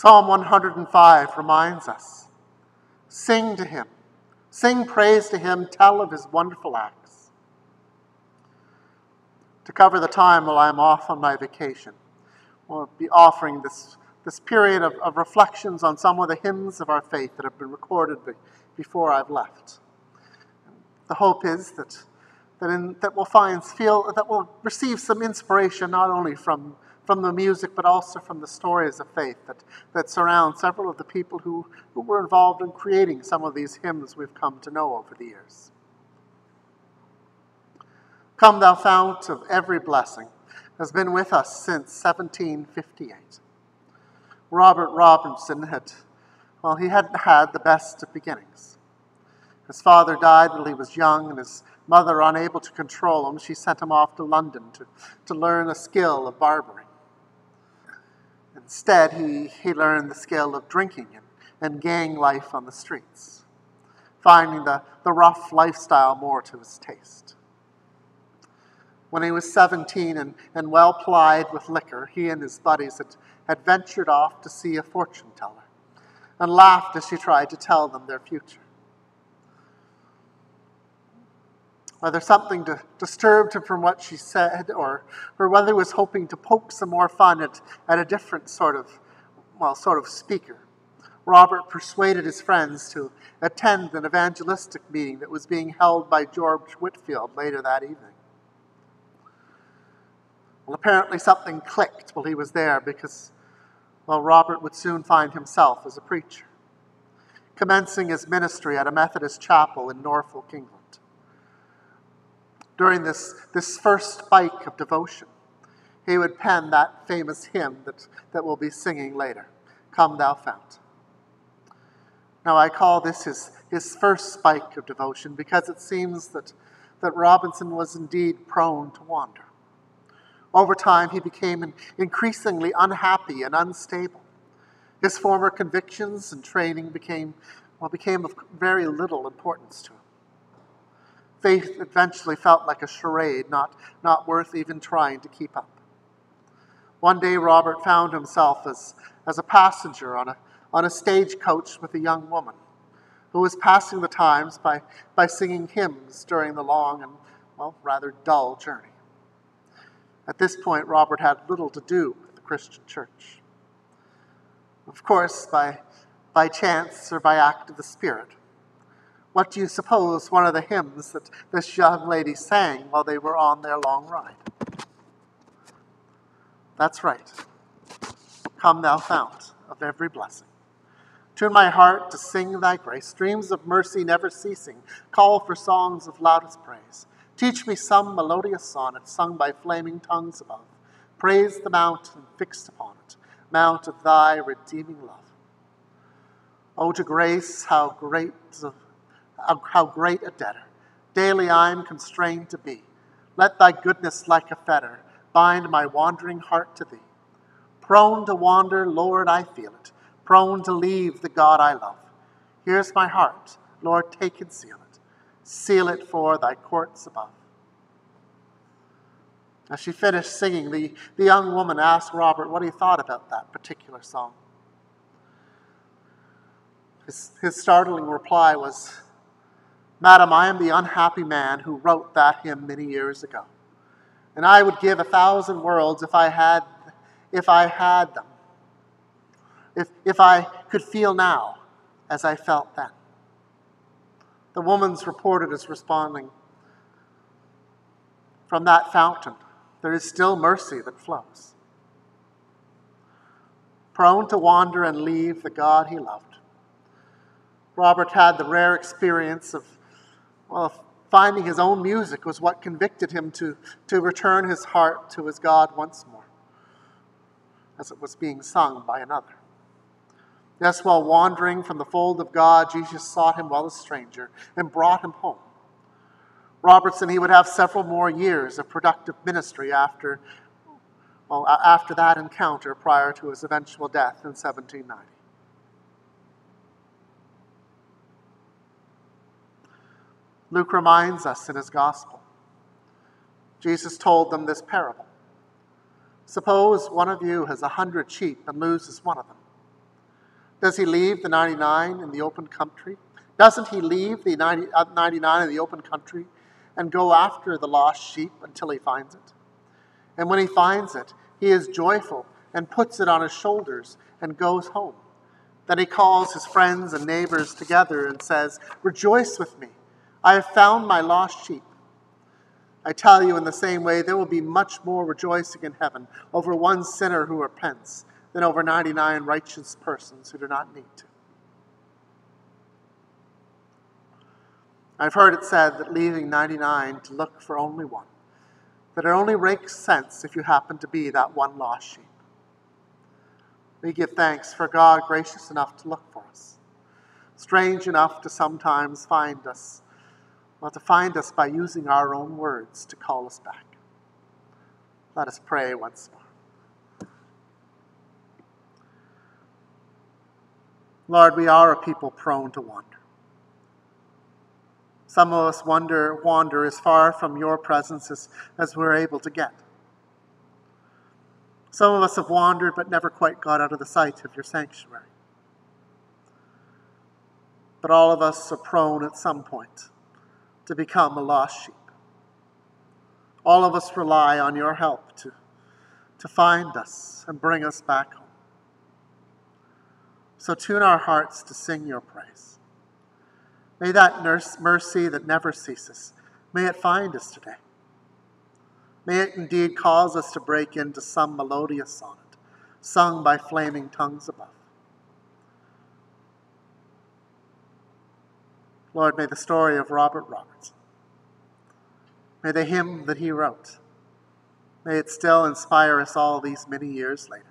Psalm 105 reminds us sing to him, sing praise to him, tell of his wonderful acts. To cover the time while I'm off on my vacation, we'll be offering this, this period of, of reflections on some of the hymns of our faith that have been recorded before I've left. The hope is that, that, in, that we'll find, feel, that we'll receive some inspiration not only from from the music, but also from the stories of faith that, that surround several of the people who, who were involved in creating some of these hymns we've come to know over the years. Come, thou fount of every blessing, has been with us since 1758. Robert Robinson had, well, he hadn't had the best of beginnings. His father died when he was young, and his mother, unable to control him, she sent him off to London to, to learn a skill of barbering. Instead, he, he learned the skill of drinking and, and gang life on the streets, finding the, the rough lifestyle more to his taste. When he was 17 and, and well plied with liquor, he and his buddies had, had ventured off to see a fortune teller and laughed as she tried to tell them their future. Whether something to, disturbed him from what she said or, or whether he was hoping to poke some more fun at, at a different sort of, well, sort of speaker. Robert persuaded his friends to attend an evangelistic meeting that was being held by George Whitefield later that evening. Well, apparently something clicked while he was there because, well, Robert would soon find himself as a preacher, commencing his ministry at a Methodist chapel in Norfolk, England during this, this first spike of devotion, he would pen that famous hymn that, that we'll be singing later Come, Thou Fount. Now, I call this his, his first spike of devotion because it seems that, that Robinson was indeed prone to wander. Over time, he became increasingly unhappy and unstable. His former convictions and training became, well, became of very little importance to him faith eventually felt like a charade, not, not worth even trying to keep up. One day, Robert found himself as, as a passenger on a, on a stagecoach with a young woman who was passing the times by, by singing hymns during the long and, well, rather dull journey. At this point, Robert had little to do with the Christian church. Of course, by, by chance or by act of the Spirit, what do you suppose one of the hymns that this young lady sang while they were on their long ride? That's right. Come, thou fount of every blessing. Tune my heart to sing thy grace, streams of mercy never ceasing, call for songs of loudest praise. Teach me some melodious sonnet sung by flaming tongues above. Praise the mountain fixed upon it, mount of thy redeeming love. Oh, to grace, how great how great a debtor daily I am constrained to be. Let thy goodness like a fetter bind my wandering heart to thee. Prone to wander, Lord, I feel it, prone to leave the God I love. Here's my heart, Lord, take and seal it. Seal it for thy courts above. As she finished singing, the, the young woman asked Robert what he thought about that particular song. His, his startling reply was, Madam, I am the unhappy man who wrote that hymn many years ago. And I would give a thousand worlds if I had, if I had them. If, if I could feel now as I felt then. The woman's reported as responding, From that fountain, there is still mercy that flows. Prone to wander and leave the God he loved. Robert had the rare experience of well, finding his own music was what convicted him to, to return his heart to his God once more, as it was being sung by another. Yes, while wandering from the fold of God, Jesus sought him while a stranger and brought him home. Robertson, he would have several more years of productive ministry after, well, after that encounter prior to his eventual death in 1790. Luke reminds us in his gospel. Jesus told them this parable. Suppose one of you has a hundred sheep and loses one of them. Does he leave the 99 in the open country? Doesn't he leave the 90, uh, 99 in the open country and go after the lost sheep until he finds it? And when he finds it, he is joyful and puts it on his shoulders and goes home. Then he calls his friends and neighbors together and says, Rejoice with me. I have found my lost sheep. I tell you, in the same way, there will be much more rejoicing in heaven over one sinner who repents than over 99 righteous persons who do not need to. I've heard it said that leaving 99 to look for only one, that it only makes sense if you happen to be that one lost sheep. We give thanks for God gracious enough to look for us, strange enough to sometimes find us, well, to find us by using our own words to call us back. Let us pray once more. Lord, we are a people prone to wander. Some of us wander, wander as far from your presence as, as we're able to get. Some of us have wandered but never quite got out of the sight of your sanctuary. But all of us are prone at some point to become a lost sheep. All of us rely on your help to, to find us and bring us back home. So tune our hearts to sing your praise. May that mercy that never ceases, may it find us today. May it indeed cause us to break into some melodious sonnet, sung by flaming tongues above. Lord, may the story of Robert Robertson, may the hymn that he wrote, may it still inspire us all these many years later.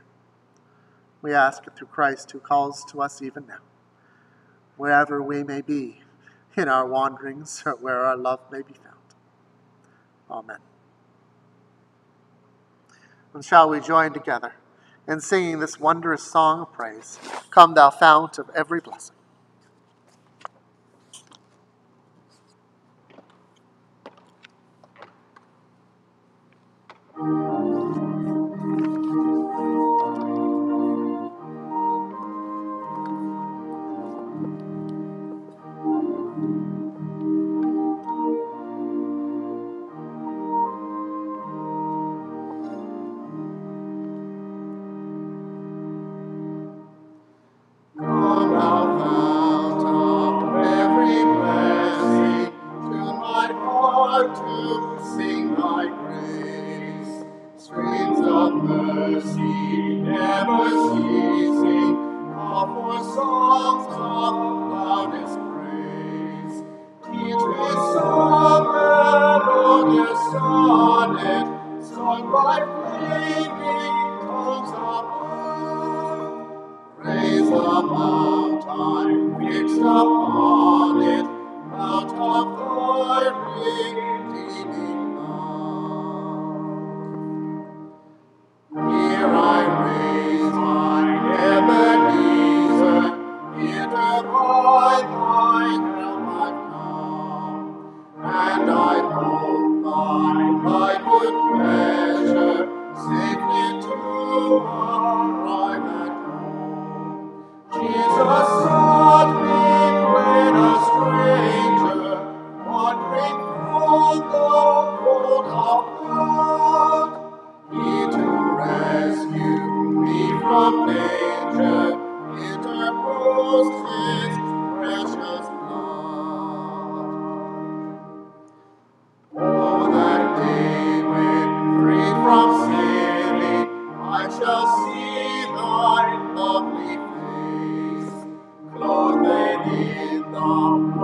We ask it through Christ who calls to us even now, wherever we may be in our wanderings or where our love may be found. Amen. And shall we join together in singing this wondrous song of praise? Come, thou fount of every blessing. sonnet sung by flaming tongues above. Raise the mountain fixed up